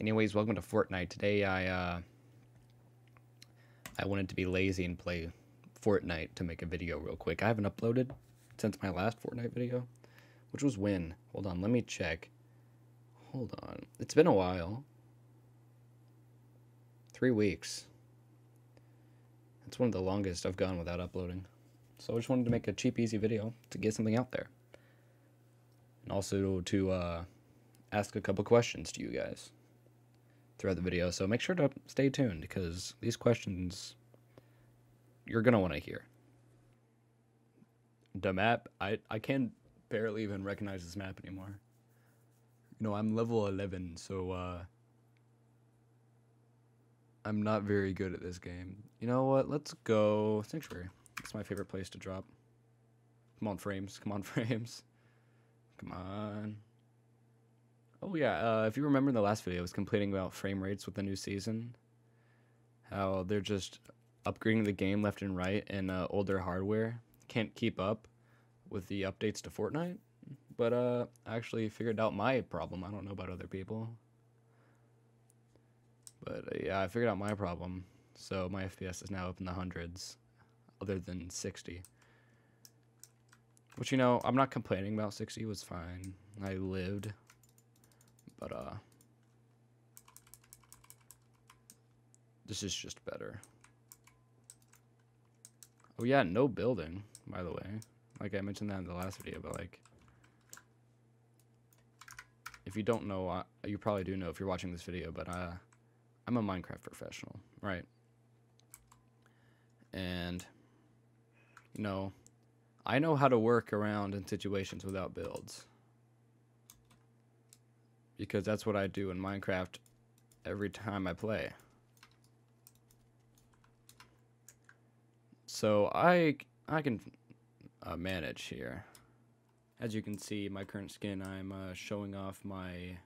Anyways, welcome to Fortnite. Today I uh I wanted to be lazy and play Fortnite to make a video real quick. I haven't uploaded since my last Fortnite video, which was when. Hold on, let me check. Hold on. It's been a while. 3 weeks. That's one of the longest I've gone without uploading. So I just wanted to make a cheap easy video to get something out there. And also to uh ask a couple questions to you guys throughout the video. So make sure to stay tuned because these questions you're gonna want to hear. The map, I I can't barely even recognize this map anymore. You know, I'm level 11, so uh I'm not very good at this game. You know what? Let's go Sanctuary. It's my favorite place to drop. Come on, frames. Come on, frames. Come on. Oh yeah, uh, if you remember in the last video, I was complaining about frame rates with the new season. How they're just upgrading the game left and right, and uh, older hardware can't keep up with the updates to Fortnite. But uh, I actually figured out my problem. I don't know about other people. But uh, yeah, I figured out my problem. So my FPS is now up in the hundreds, other than 60. Which, you know, I'm not complaining about 60, was fine. I lived but, uh, this is just better. Oh, yeah, no building, by the way. Like I mentioned that in the last video, but, like, if you don't know, uh, you probably do know if you're watching this video, but, uh, I'm a Minecraft professional, right? And, you know, I know how to work around in situations without builds because that's what I do in Minecraft every time I play. So I I can uh, manage here. As you can see, my current skin, I'm uh, showing off my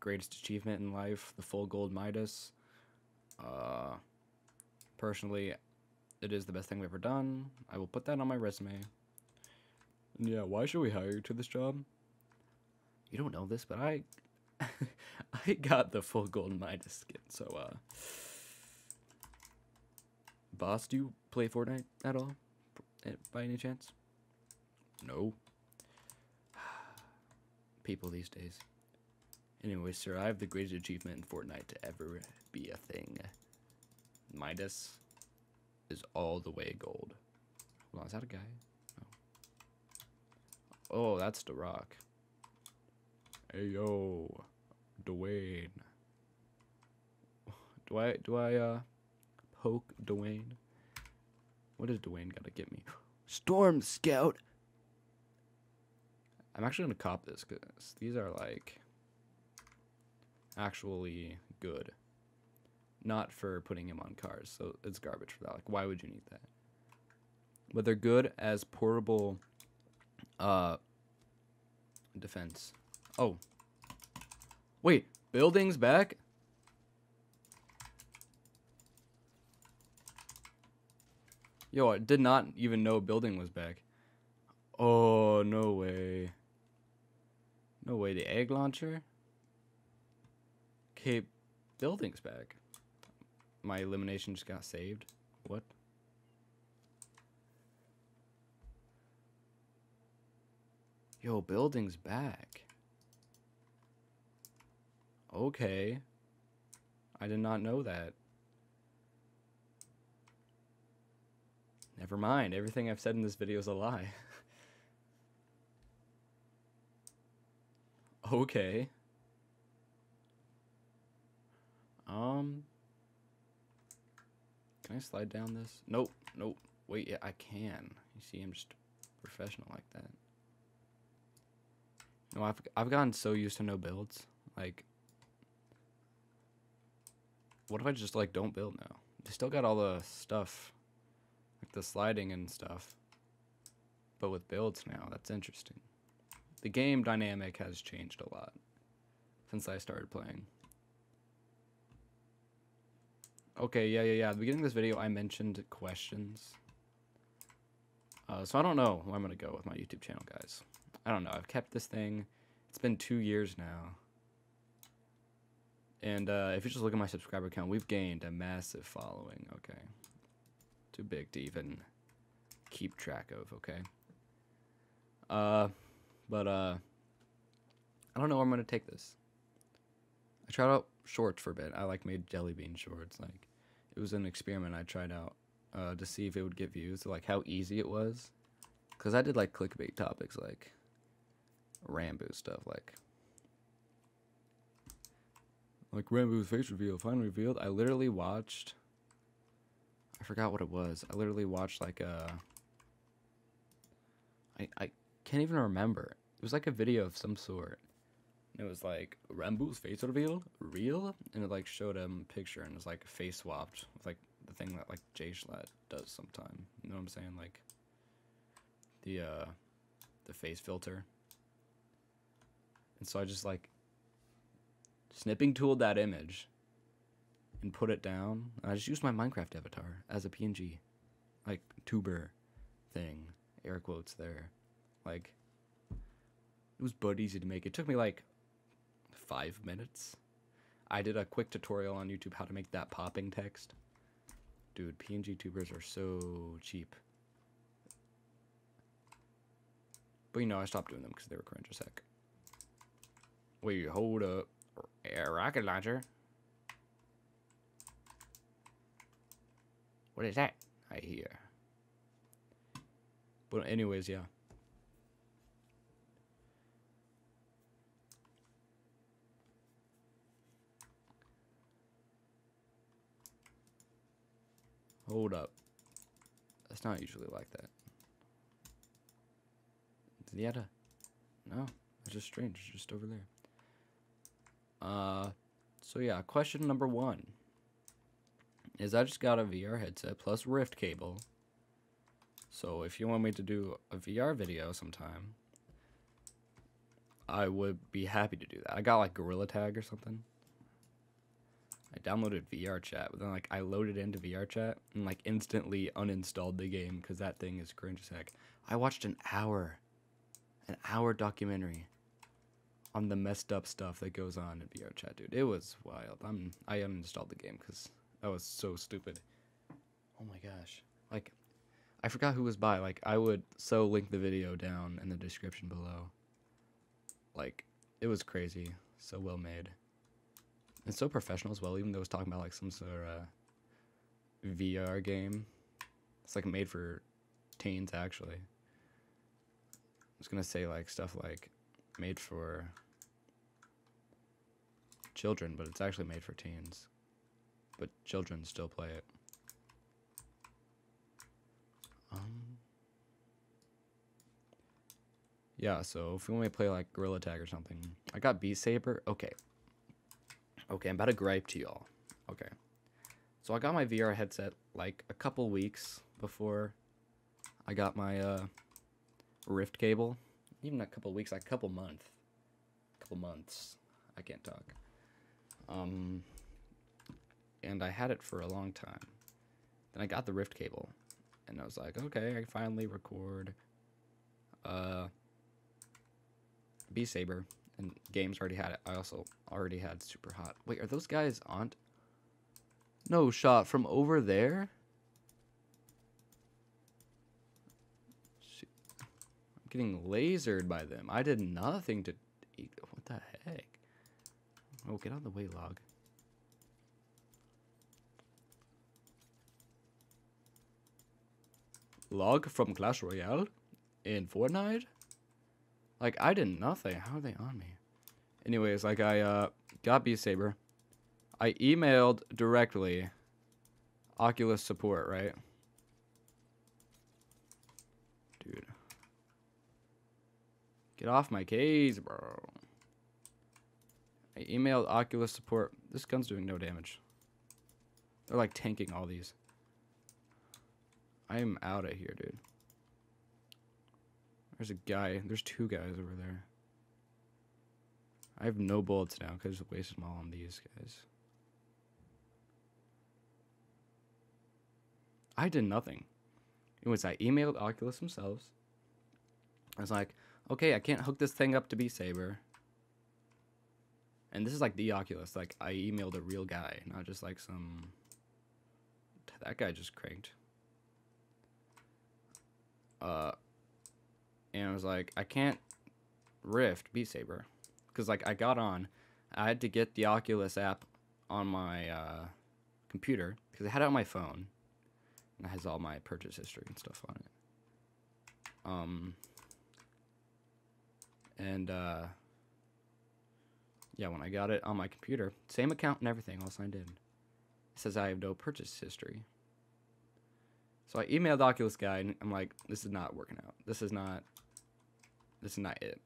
greatest achievement in life, the full gold Midas. Uh, personally, it is the best thing I've ever done. I will put that on my resume. Yeah, why should we hire you to this job? You don't know this, but I I got the full golden Midas skin, so uh Boss, do you play Fortnite at all? Eh, by any chance? No. People these days. Anyway, sir, I have the greatest achievement in Fortnite to ever be a thing. Midas is all the way gold. Hold on, is that a guy? No. Oh, that's the rock. Hey yo. Dwayne. Do I do I uh poke Dwayne? What does Dwayne gotta get me? Storm Scout. I'm actually gonna cop this because these are like actually good. Not for putting him on cars, so it's garbage for that. Like, why would you need that? But they're good as portable uh defense. Oh, Wait, buildings back? Yo, I did not even know building was back. Oh, no way. No way, the egg launcher? Okay, building's back. My elimination just got saved. What? Yo, building's back. Okay. I did not know that. Never mind. Everything I've said in this video is a lie. okay. Um. Can I slide down this? Nope. Nope. Wait, yeah, I can. You see, I'm just professional like that. No, I've I've gotten so used to no builds. Like what if I just like don't build now? They still got all the stuff, like the sliding and stuff, but with builds now. That's interesting. The game dynamic has changed a lot since I started playing. Okay, yeah, yeah, yeah. At the beginning of this video, I mentioned questions. Uh, so I don't know where I'm going to go with my YouTube channel, guys. I don't know. I've kept this thing. It's been two years now And uh, if you just look at my subscriber count, we've gained a massive following. Okay, too big to even keep track of. Okay. Uh, but uh, I don't know where I'm gonna take this. I tried out shorts for a bit. I like made jelly bean shorts. Like, it was an experiment I tried out uh, to see if it would get views. Like how easy it was. Cause I did like clickbait topics like Ranboo stuff, like like Ranboo's face reveal finally revealed. I literally watched. I forgot what it was. I literally watched like a. I I can't even remember. It was like a video of some sort. And it was like Ranboo's face reveal, real, and it like showed him a picture and it was like face swapped with like the thing that like JSchlatt does sometime. You know what I'm saying? Like the uh the face filter. And so I just like snipping tooled that image and put it down. I just used my Minecraft avatar as a PNG. Like tuber thing. Air quotes there. Like it was but easy to make. It took me like five minutes. I did a quick tutorial on YouTube how to make that popping text. Dude, PNG tubers are so cheap. But you know, I stopped doing them because they were cringe as heck. Wait, hold up. A rocket launcher? What is that? I hear. But anyways, yeah. Hold up. That's not usually like that. Yeah. No, it's just strange. It's just over there. Uh, so yeah, question number one is I just got a VR headset plus Rift cable. So if you want me to do a VR video sometime, I would be happy to do that. I got like Gorilla Tag or something. I downloaded VR Chat, but then like I loaded into VR Chat and like instantly uninstalled the game because that thing is cringe as heck. I watched an hour, an hour documentary on the messed up stuff that goes on in VR Chat, dude. It was wild. I'm I uninstalled the game because that was so stupid. Oh my gosh, like I forgot who was by. Like I would so link the video down in the description below. Like it was crazy, so well made. And so professional as well, even though it was talking about like some sort of uh, VR game. It's like made for teens actually. I was gonna say like stuff like made for children, but it's actually made for teens. But children still play it. Um Yeah, so if you want to play like Gorilla Tag or something. I got Beat Saber. Okay. Okay, I'm about to gripe to y'all. Okay. So I got my VR headset like a couple weeks before I got my uh, Rift cable. Even a couple weeks, like a couple months. Couple months. I can't talk. Um, and I had it for a long time. Then I got the Rift cable, and I was like, okay, I finally record. Uh, Beat Saber and games already had it. I also already had Super Hot. Wait, are those guys on? No shot from over there. I'm getting lasered by them. I did nothing to. Oh, get out of the way, log. Log from Clash Royale in Fortnite? Like, I did nothing. How are they on me? Anyways, like, I uh, got Beat Saber. I emailed directly Oculus support, right? Dude. Get off my case, bro. I emailed Oculus support. This gun's doing no damage. They're like tanking all these. I am out of here, dude. There's a guy. There's two guys over there. I have no bullets now because I wasted them all on these guys. I did nothing. It was I emailed Oculus themselves. I was like, okay, I can't hook this thing up to Beat Saber. And this is like the Oculus. Like I emailed a real guy, not just like some. That guy just cranked. Uh, and I was like, I can't Rift Beat Saber, because like I got on, I had to get the Oculus app on my uh, computer because I had it on my phone, and it has all my purchase history and stuff on it. Um, and uh, yeah, when I got it on my computer, same account and everything, all signed in. It says I have no purchase history. So I emailed the Oculus guy and I'm like, this is not working out. This is not this is not it.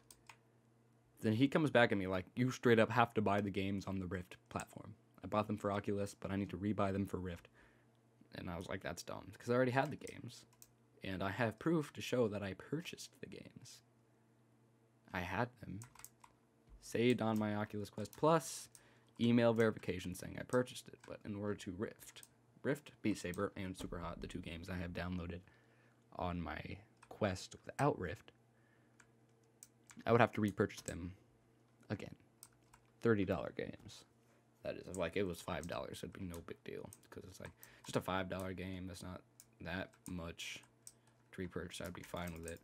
Then he comes back at me like, you straight up have to buy the games on the Rift platform. I bought them for Oculus, but I need to rebuy them for Rift. And I was like, that's dumb because I already had the games. And I have proof to show that I purchased the games. I had them saved on my Oculus Quest Plus, email verification saying I purchased it. But in order to Rift, Rift, Beat Saber, and Super Hot, the two games I have downloaded on my Quest without Rift, I would have to repurchase them again. $30 games. That is, like, it was $5, it'd be no big deal. Because it's like, just a $5 game, that's not that much to repurchase. I'd be fine with it.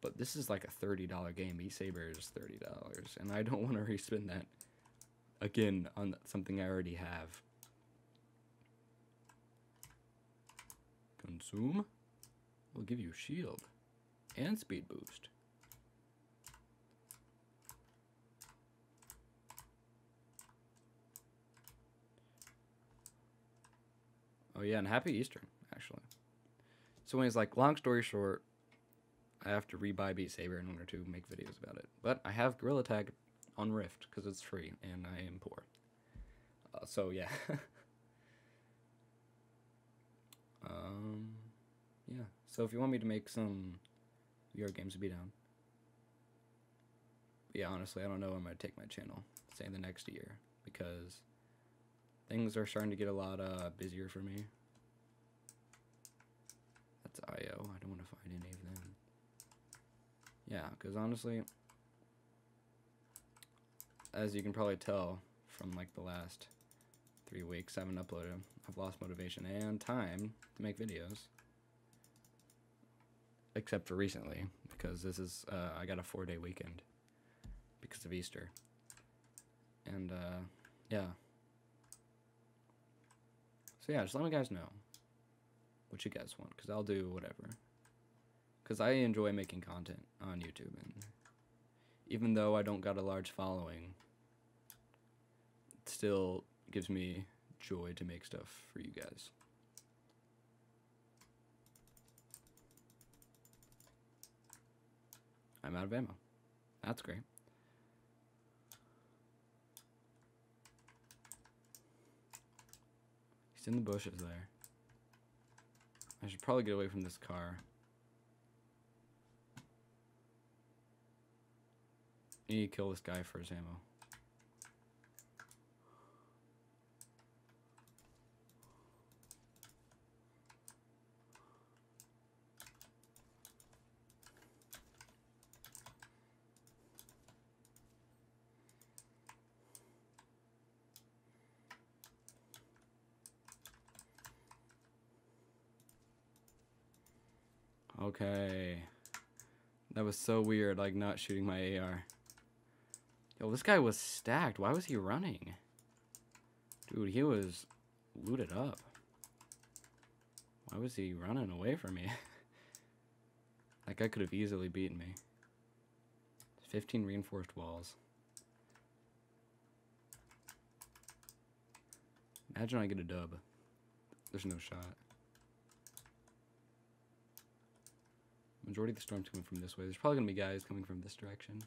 But this is like a $30 game. Beat Saber is $30. And I don't want to respend that again on something I already have. Consume will give you shield and speed boost. Oh yeah, and happy Easter, actually. So when he's like, long story short, I have to rebuy Beat Saber in order to make videos about it. But I have Gorilla Tag on Rift because it's free and I am poor. Uh, so yeah. um, yeah. So if you want me to make some VR games, to be down. Yeah, honestly, I don't know where I'm gonna take my channel. Say the next year because things are starting to get a lot uh, busier for me. That's IO. I don't want to find any of them. Yeah, because honestly, as you can probably tell from like the last three weeks, I haven't uploaded. I've lost motivation and time to make videos. Except for recently, because this is, uh, I got a four day weekend because of Easter. And, uh, yeah. So yeah, just let me guys know what you guys want, because I'll do whatever. Because I enjoy making content on YouTube, and even though I don't got a large following, it still gives me joy to make stuff for you guys. I'm out of ammo. That's great. He's in the bushes there. I should probably get away from this car. Need to kill this guy for his ammo. Okay. That was so weird, like not shooting my AR. Yo, this guy was stacked. Why was he running? Dude, he was looted up. Why was he running away from me? that guy could have easily beaten me. 15 reinforced walls. Imagine I get a dub. There's no shot. Majority of the storm's coming from this way. There's probably going to be guys coming from this direction.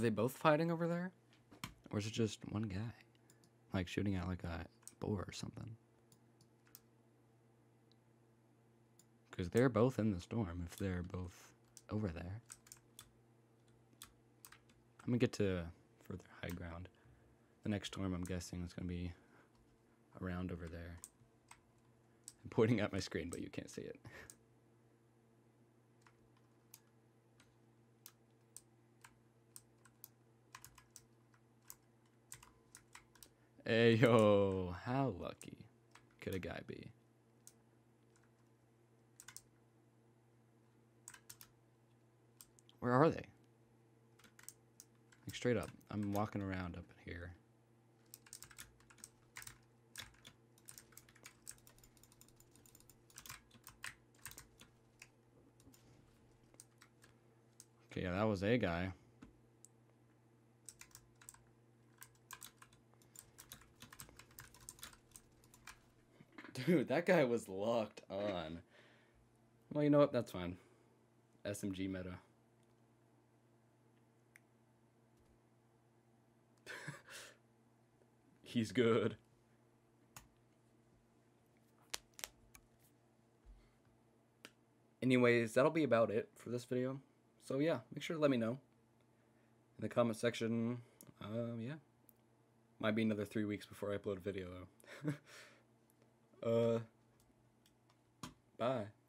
Are they both fighting over there? Or is it just one guy? Like shooting at like a boar or something? Because they're both in the storm if they're both over there. I'm gonna get to further high ground. The next storm, I'm guessing, is gonna be around over there. I'm pointing at my screen, but you can't see it. Hey yo, how lucky could a guy be? Where are they? Like straight up. I'm walking around up here. Okay, yeah, that was a guy. Dude, that guy was locked on. Well, you know what? That's fine. SMG meta. He's good. Anyways, that'll be about it for this video. So yeah, make sure to let me know in the comment section. Um, yeah. Might be another three weeks before I upload a video though. uh, bye.